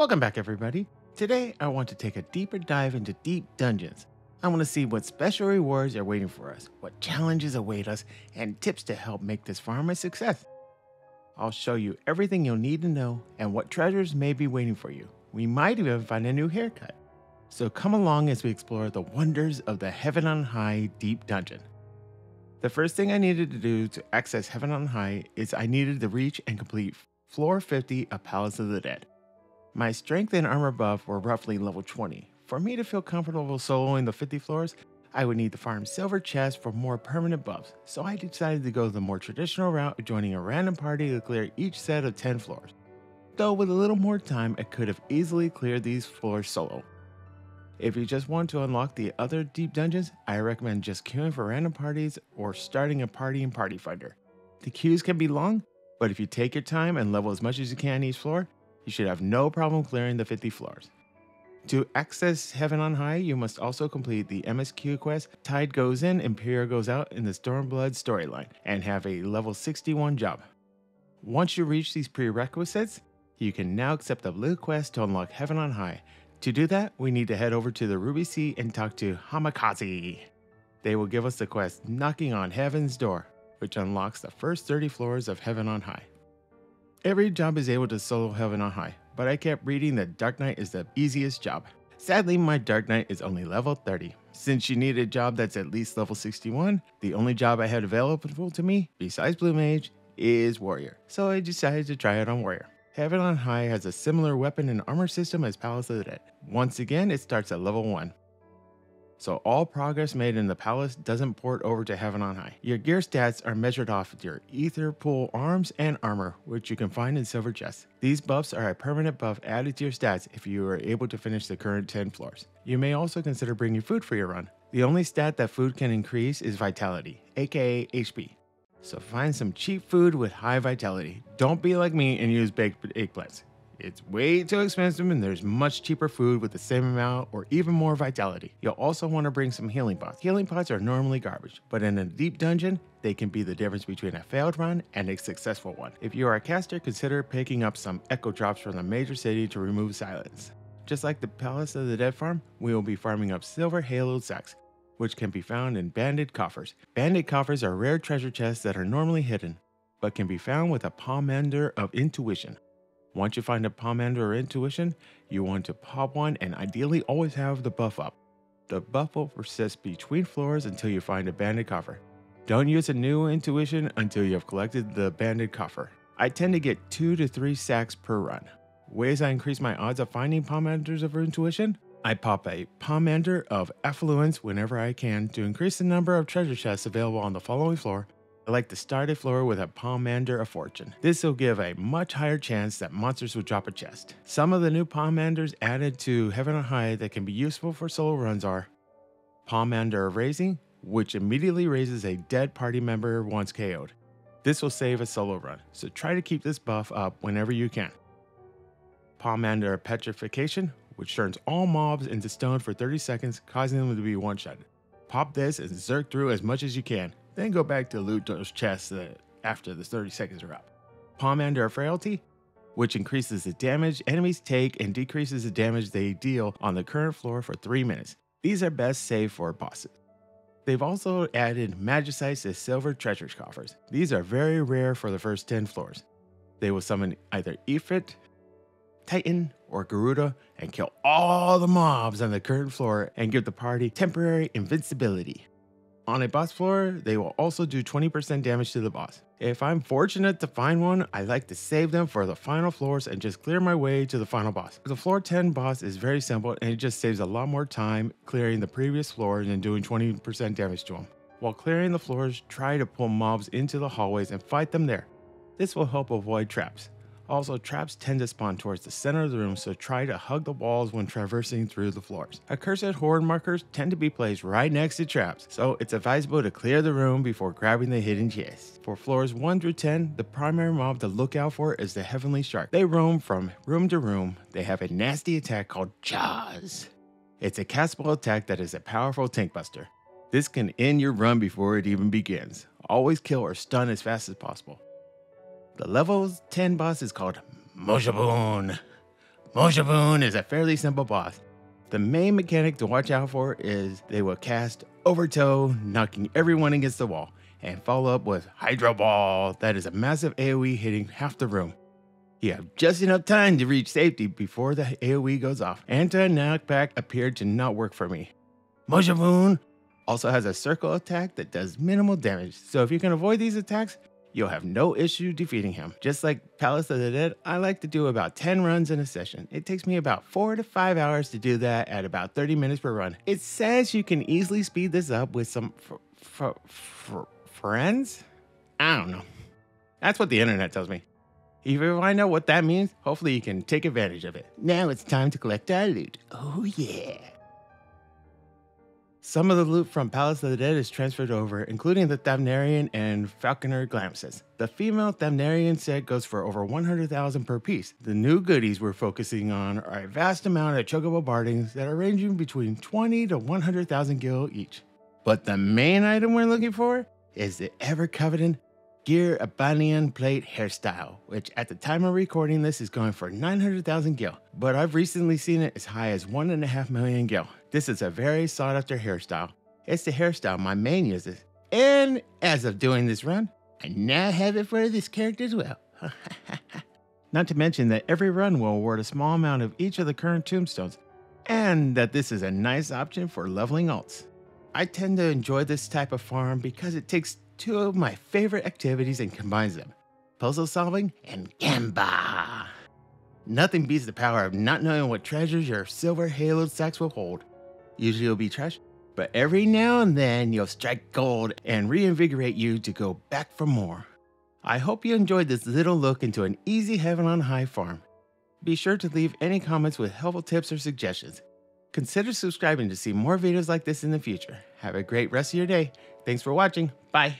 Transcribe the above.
Welcome back, everybody. Today, I want to take a deeper dive into deep dungeons. I want to see what special rewards are waiting for us, what challenges await us, and tips to help make this farm a success. I'll show you everything you'll need to know and what treasures may be waiting for you. We might even find a new haircut. So come along as we explore the wonders of the Heaven on High Deep Dungeon. The first thing I needed to do to access Heaven on High is I needed to reach and complete floor 50 of Palace of the Dead. My strength and armor buff were roughly level 20. For me to feel comfortable soloing the 50 floors, I would need to farm silver chests for more permanent buffs, so I decided to go the more traditional route of joining a random party to clear each set of 10 floors. Though with a little more time, I could have easily cleared these floors solo. If you just want to unlock the other deep dungeons, I recommend just queuing for random parties or starting a party in Party Finder. The queues can be long, but if you take your time and level as much as you can each floor, you should have no problem clearing the 50 floors. To access Heaven on High, you must also complete the MSQ quest Tide Goes In, Imperial Goes Out in the Stormblood storyline and have a level 61 job. Once you reach these prerequisites, you can now accept the blue quest to unlock Heaven on High. To do that, we need to head over to the Ruby Sea and talk to Hamikaze. They will give us the quest Knocking on Heaven's Door, which unlocks the first 30 floors of Heaven on High. Every job is able to solo Heaven on High, but I kept reading that Dark Knight is the easiest job. Sadly, my Dark Knight is only level 30. Since you need a job that's at least level 61, the only job I had available to me, besides Blue Mage, is Warrior. So I decided to try it on Warrior. Heaven on High has a similar weapon and armor system as Palace of the Dead. Once again, it starts at level 1 so all progress made in the palace doesn't port over to heaven on high. Your gear stats are measured off your aetherpool arms and armor, which you can find in silver chests. These buffs are a permanent buff added to your stats if you are able to finish the current 10 floors. You may also consider bringing food for your run. The only stat that food can increase is vitality, aka HP. So find some cheap food with high vitality. Don't be like me and use baked eggplants. It's way too expensive and there's much cheaper food with the same amount or even more vitality. You'll also want to bring some healing pots. Healing pots are normally garbage, but in a deep dungeon, they can be the difference between a failed run and a successful one. If you are a caster, consider picking up some echo drops from the major city to remove silence. Just like the Palace of the Dead farm, we will be farming up silver haloed sacks, which can be found in banded coffers. Banded coffers are rare treasure chests that are normally hidden, but can be found with a Pomander of Intuition. Once you find a Pomander or Intuition, you want to pop one and ideally always have the buff up. The buff will persist between floors until you find a banded coffer. Don't use a new Intuition until you have collected the banded coffer. I tend to get 2 to 3 sacks per run. Ways I increase my odds of finding Pomanders of Intuition? I pop a Pomander of Affluence whenever I can to increase the number of treasure chests available on the following floor I like to start a floor with a Pomander of Fortune. This will give a much higher chance that monsters will drop a chest. Some of the new Pomanders added to Heaven on High that can be useful for solo runs are Pomander of Raising, which immediately raises a dead party member once KO'd. This will save a solo run, so try to keep this buff up whenever you can. Pomander of Petrification, which turns all mobs into stone for 30 seconds, causing them to be one-shotted. Pop this and zerk through as much as you can. Then go back to loot those chests uh, after the 30 seconds are up. Pomander of Frailty, which increases the damage enemies take and decreases the damage they deal on the current floor for 3 minutes. These are best saved for bosses. They've also added Magicites as silver treasure coffers. These are very rare for the first 10 floors. They will summon either Ifrit, Titan, or Garuda and kill all the mobs on the current floor and give the party temporary invincibility. On a boss floor, they will also do 20% damage to the boss. If I'm fortunate to find one, I like to save them for the final floors and just clear my way to the final boss. The floor 10 boss is very simple and it just saves a lot more time clearing the previous floors and doing 20% damage to them. While clearing the floors, try to pull mobs into the hallways and fight them there. This will help avoid traps. Also, traps tend to spawn towards the center of the room, so try to hug the walls when traversing through the floors. Accursed hoard markers tend to be placed right next to traps, so it's advisable to clear the room before grabbing the hidden chest. For floors 1 through 10, the primary mob to look out for is the Heavenly Shark. They roam from room to room. They have a nasty attack called Jaws. It's a castable attack that is a powerful tank buster. This can end your run before it even begins. Always kill or stun as fast as possible. The level 10 boss is called Mojabun. Moshaboon is a fairly simple boss. The main mechanic to watch out for is they will cast Overtow, knocking everyone against the wall, and follow up with Hydro Ball, that is a massive AoE hitting half the room. You have just enough time to reach safety before the AoE goes off. Anti-knockback appeared to not work for me. Moshaboon also has a circle attack that does minimal damage, so if you can avoid these attacks, you'll have no issue defeating him. Just like Palace of the Dead, I like to do about 10 runs in a session. It takes me about 4 to 5 hours to do that at about 30 minutes per run. It says you can easily speed this up with some friends? I don't know. That's what the internet tells me. If you find out what that means, hopefully you can take advantage of it. Now it's time to collect our loot. Oh yeah. Some of the loot from Palace of the Dead is transferred over, including the Thavnarian and Falconer Glamses. The female Thavnarian set goes for over 100,000 per piece. The new goodies we're focusing on are a vast amount of Chocobo Bardings that are ranging between 20 to 100,000 gil each. But the main item we're looking for is the ever coveted Gyr Abanian Plait hairstyle, which at the time of recording this is going for 900,000 gil, but I've recently seen it as high as 1.5 million gil. This is a very sought after hairstyle. It's the hairstyle my main uses, and as of doing this run, I now have it for this character as well. Not to mention that every run will award a small amount of each of the current tomestones, and that this is a nice option for leveling alts. I tend to enjoy this type of farm because it takes two of my favorite activities and combines them puzzle solving and gamba. Nothing beats the power of not knowing what treasures your silver haloed sacks will hold. Usually it'll be trash, but every now and then you'll strike gold and reinvigorate you to go back for more. I hope you enjoyed this little look into an easy heaven on high farm. Be sure to leave any comments with helpful tips or suggestions. Consider subscribing to see more videos like this in the future. Have a great rest of your day. Thanks for watching. Bye.